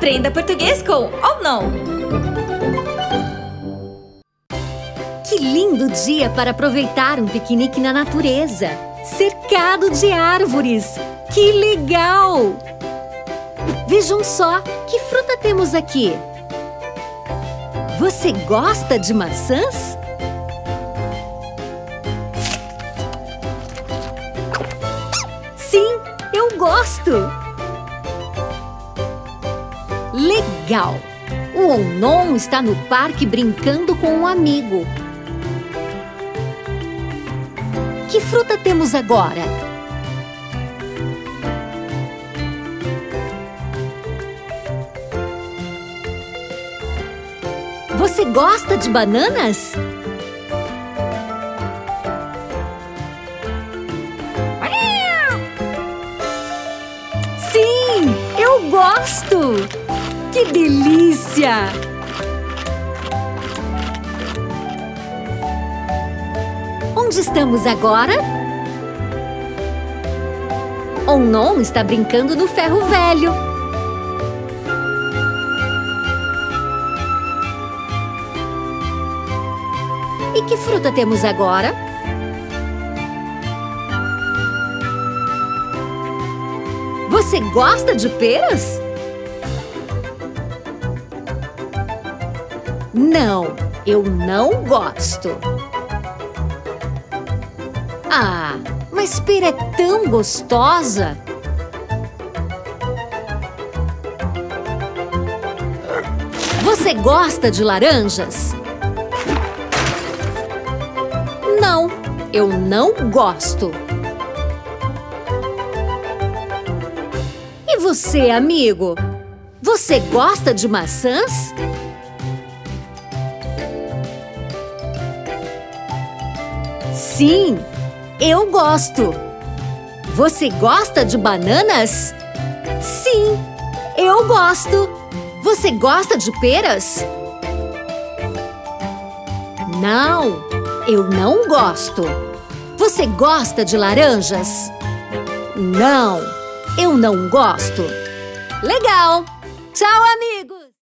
Aprenda português com ou não. Que lindo dia para aproveitar um piquenique na natureza, cercado de árvores. Que legal! Vejam só, que fruta temos aqui? Você gosta de maçãs? Sim, eu gosto! Legal! O Onon está no parque brincando com um amigo. Que fruta temos agora? Você gosta de bananas? Sim, eu gosto! Que delícia! Onde estamos agora? Onon está brincando no ferro velho. E que fruta temos agora? Você gosta de peras? Não, eu não gosto. Ah, mas pera é tão gostosa! Você gosta de laranjas? Não, eu não gosto. E você, amigo? Você gosta de maçãs? Sim, eu gosto. Você gosta de bananas? Sim, eu gosto. Você gosta de peras? Não, eu não gosto. Você gosta de laranjas? Não, eu não gosto. Legal! Tchau, amigos!